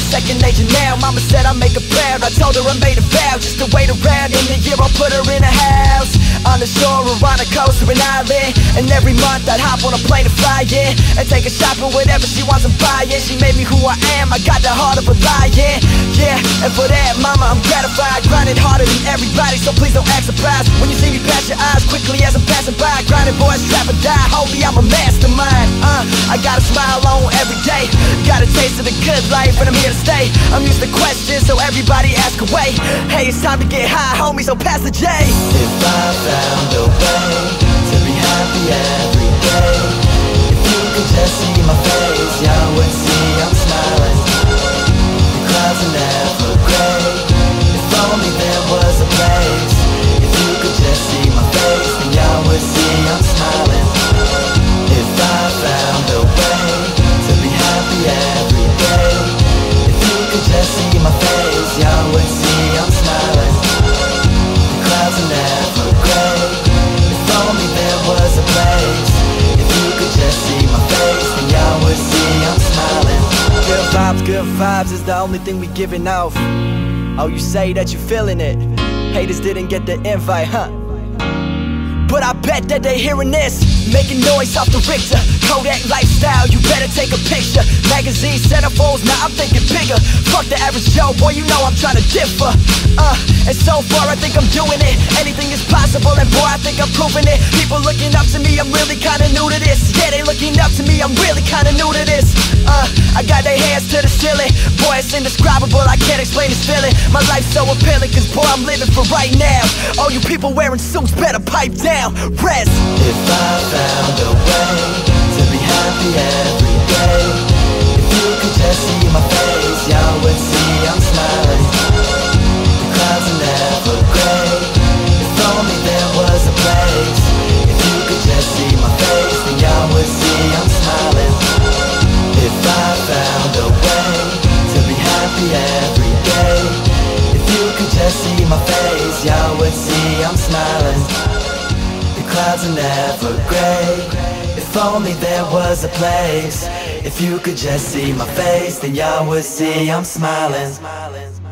second nature now. Mama said I make her proud. I told her I made a vow Just to wait around. In the year I'll put her in a house On the shore or on a coast or an island. And every month I'd hop on a plane to fly in And take her shopping whatever she wants and buy it. She made me who I am. I got the heart of a lion. Yeah, and for that mama I'm gratified. Grinding harder than everybody So please don't act surprised. When you see me pass your eyes Quickly as I'm passing by Grinding boys trap or die. Holy I'm a mastermind Uh, I got a smile on every day. Got a taste of the good life and I'm here to stay. I'm used to questions so everybody ask away. Hey it's time to get high homie so pass the J. If I found a way to be happy every day If you could just see my face, y'all vibes, is the only thing we giving off. Oh you say that you feeling it. Haters didn't get the invite, huh? But I bet that they hearing this. Making noise off the Richter. Kodak lifestyle, you better take a picture. Magazine centerfolds, now I'm thinking bigger. Fuck the average Joe, boy you know I'm trying to differ. Uh, and so far I think I'm doing it. Anything is possible I think I'm proving it. People looking up to me, I'm really kinda new to this. Yeah, they looking up to me, I'm really kinda new to this. Uh, I got their hands to the ceiling. Boy, it's indescribable, I can't explain this feeling. My life's so appealing, cause boy I'm living for right now. All you people wearing suits better pipe down. Rest. If I found a way to be happy every day face, y'all would see I'm smiling. The clouds are never gray. If only there was a place. If you could just see my face Then y'all would see I'm smiling